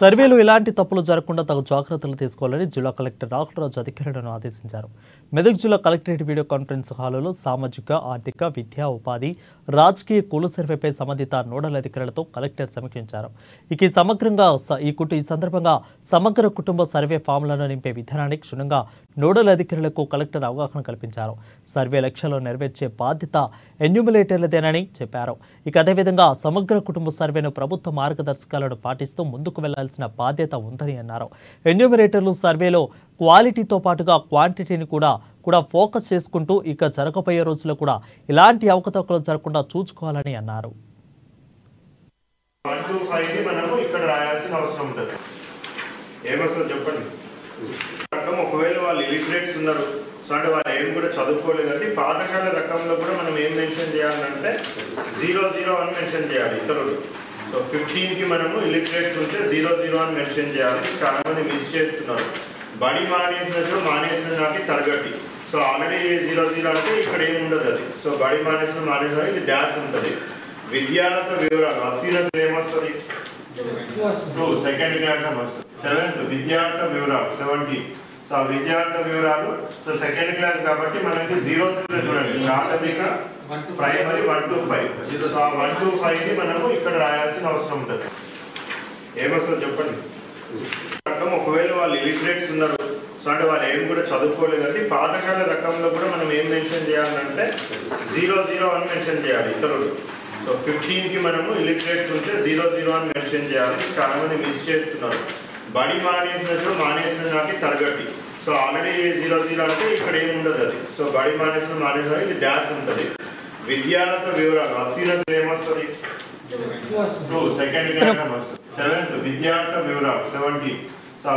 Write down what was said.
సర్వేలు ఇలాంటి తప్పులు జరగకుండా తగు జాగ్రత్తలు తీసుకోవాలని జిల్లా కలెక్టర్ రాజు అధికారులను ఆదేశించారు. మెదక్ జిల్లా కలెక్టరేట్ వీడియో కాన్ఫరెన్స్ హాలులో సామాజిక ఆర్థిక విద్యా ఉపాధి రాజకీయ కుల సర్వేపై సంబంధిత నోడల్ అధికారులతో కలెక్టర్ సమీక్షించారు. ఇక ఈ సమగ్రంగా ఈ కుటు ఈ సందర్భంగా సమగ్ర కుటుంబ సర్వే ఫామ్లను నింపే విధానాన్ని క్షుణ్ణంగా నోడల్ అధికారులకు కలెక్టర్ అవగాహన కల్పించారు. సర్వే లక్ష్యాలు నెరవేర్చే బాధ్యత ఎన్యూమిలేటర్లదేనని చెప్పారు. ఇక అదేవిధంగా సమగ్ర కుటుంబ సర్వేను ప్రభుత్వ మార్గదర్శకాలను చేస్తూ ముందుకు వెళ్ళాల్సిన బాధ్యత ఉందని అన్నారు. ఎన్యూమిరేటర్లు సర్వేలో క్వాలిటీతో పాటుగా క్వాంటిటీని కూడా కూడా ఫోకస్ చేసుకుంటూ ఇక జరగబోయే రోజుల్లో కూడా ఇలాంటి అవకతవకలు జరగకుండా చూసుకోవాలని అన్నారు. ఒకవేళ వాళ్ళు ఇలిటరేట్స్ ఉన్నారు సో అంటే వాళ్ళు ఏం కూడా చదువుకోలేదండి పాతకాల రకంలో కూడా మనం ఏం మెన్షన్ చేయాలంటే జీరో జీరో అని మెన్షన్ చేయాలి. ఇతరులు సో ఫిఫ్టీన్కి మనము ఇలిటరేట్స్ ఉంటే జీరో జీరో అని మెన్షన్ చేయాలి. చాలా మంది మిస్ చేస్తున్నారు. బడి మానేసినప్పుడు మానేసిన నాటి తరగతి. సో ఆల్రెడీ జీరో జీరో అంటే ఇక్కడ ఏమి ఉండదు అది. సో బడి మానేసిన మానేసిన ఇది డాష్ ఉంటుంది. విద్యార్థి వివరాలు. అత్యున్నత ఏమొస్తుంది సెకండ్ క్లాస్ వస్తుంది. సెవెంత్ విద్యార్థి వివరాలు. సెవెంటీ సో ఆ విద్యార్థుల వివరాలు. సో సెకండ్ క్లాస్ కాబట్టి మనకి జీరో చూడండి. ప్రాథమిక primary one two five so ఆ వన్ టు ఫైవ్ని మనము ఇక్కడ రాయాల్సిన అవసరం ఉంటుంది. ఏమో చెప్పండి. రకం ఒకవేళ వాళ్ళు ఇలిటరేట్స్ ఉన్నారు. సో అంటే వాళ్ళు ఏం కూడా చదువుకోలేదండి. పాతకాల రకంలో కూడా మనం ఏం మెన్షన్ చేయాలంటే జీరో జీరో అని మెన్షన్ చేయాలి ఇతరులు. సో ఫిఫ్టీన్కి మనము ఇలిటరేట్స్ ఉంటే జీరో జీరో అని మెన్షన్ చేయాలి. చాలా మంది మిస్ చేస్తున్నారు. బడి మానేసినప్పుడు మానేసిన నాటి తరగతి. సో ఆల్రెడీ జీరో జీరో అంటే ఇక్కడ ఏమి ఉండదు అది. సో బడి మానేసిన మానేసిన ఇది డాష్ ఉంటుంది. విద్యార్థి వివరాలు అత్యున్నత ఏమొస్తుంది? సెకండ్ సెవెంత్ విద్యార్థి వివరాలు సెవెంటీ సో